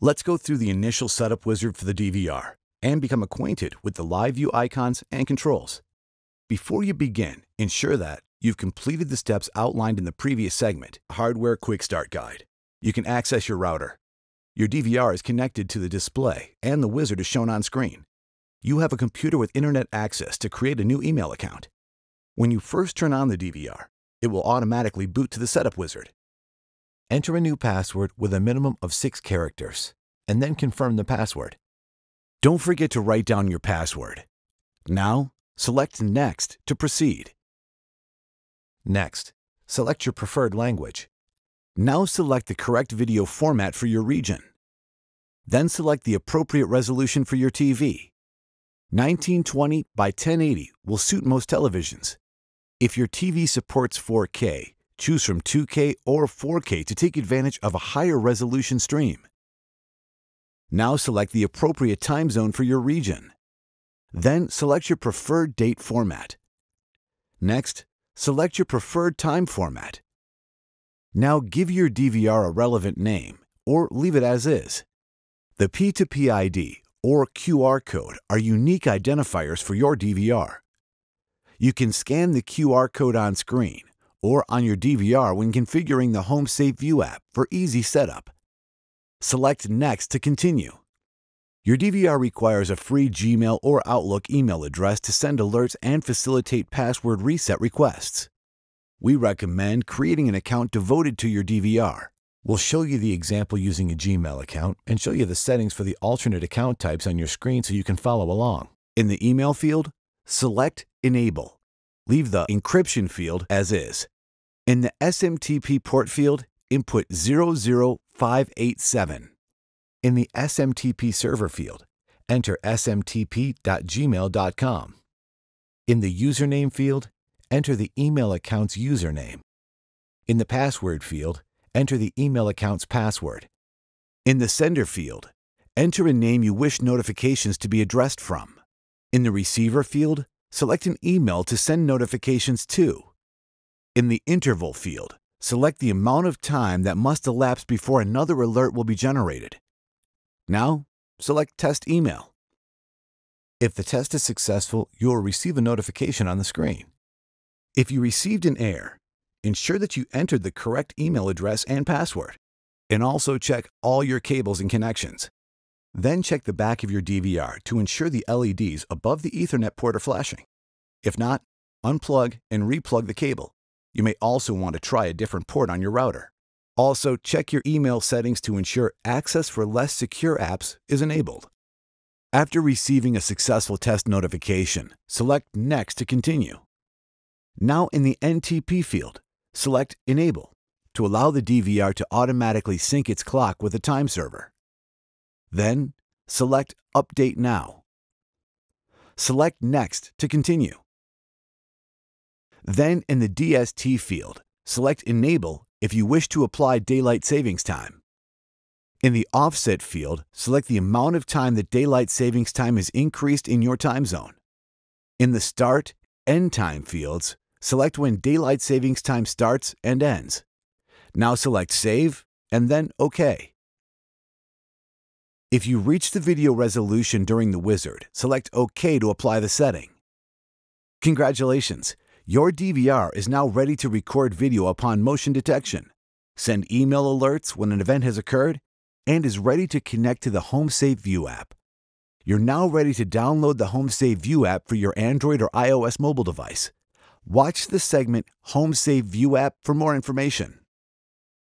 Let's go through the initial setup wizard for the DVR and become acquainted with the live view icons and controls. Before you begin, ensure that you've completed the steps outlined in the previous segment, Hardware Quick Start Guide. You can access your router. Your DVR is connected to the display and the wizard is shown on screen. You have a computer with internet access to create a new email account. When you first turn on the DVR, it will automatically boot to the setup wizard. Enter a new password with a minimum of six characters, and then confirm the password. Don't forget to write down your password. Now, select Next to proceed. Next, select your preferred language. Now select the correct video format for your region. Then select the appropriate resolution for your TV. 1920 by 1080 will suit most televisions. If your TV supports 4K, choose from 2K or 4K to take advantage of a higher resolution stream. Now select the appropriate time zone for your region. Then select your preferred date format. Next, select your preferred time format. Now give your DVR a relevant name or leave it as is. The P2P ID or QR code are unique identifiers for your DVR. You can scan the QR code on screen or on your DVR when configuring the HomeSafe View app for easy setup. Select Next to continue. Your DVR requires a free Gmail or Outlook email address to send alerts and facilitate password reset requests. We recommend creating an account devoted to your DVR. We'll show you the example using a Gmail account and show you the settings for the alternate account types on your screen so you can follow along. In the email field, select Enable. Leave the encryption field as is. In the SMTP port field, input 00587. In the SMTP server field, enter smtp.gmail.com. In the username field, enter the email account's username. In the password field, enter the email account's password. In the sender field, enter a name you wish notifications to be addressed from. In the receiver field, select an email to send notifications to. In the interval field, select the amount of time that must elapse before another alert will be generated. Now, select Test Email. If the test is successful, you will receive a notification on the screen. If you received an error, ensure that you entered the correct email address and password, and also check all your cables and connections. Then check the back of your DVR to ensure the LEDs above the Ethernet port are flashing. If not, unplug and replug the cable. You may also want to try a different port on your router. Also, check your email settings to ensure access for less secure apps is enabled. After receiving a successful test notification, select Next to continue. Now in the NTP field, select Enable to allow the DVR to automatically sync its clock with a time server. Then, select Update Now. Select Next to continue. Then in the DST field, select Enable if you wish to apply daylight savings time. In the Offset field, select the amount of time that daylight savings time is increased in your time zone. In the Start, End Time fields, select when daylight savings time starts and ends. Now select Save and then OK. If you reach the video resolution during the wizard, select OK to apply the setting. Congratulations! Your DVR is now ready to record video upon motion detection, send email alerts when an event has occurred, and is ready to connect to the HomeSafe View app. You're now ready to download the HomeSafe View app for your Android or iOS mobile device. Watch the segment HomeSafe View app for more information.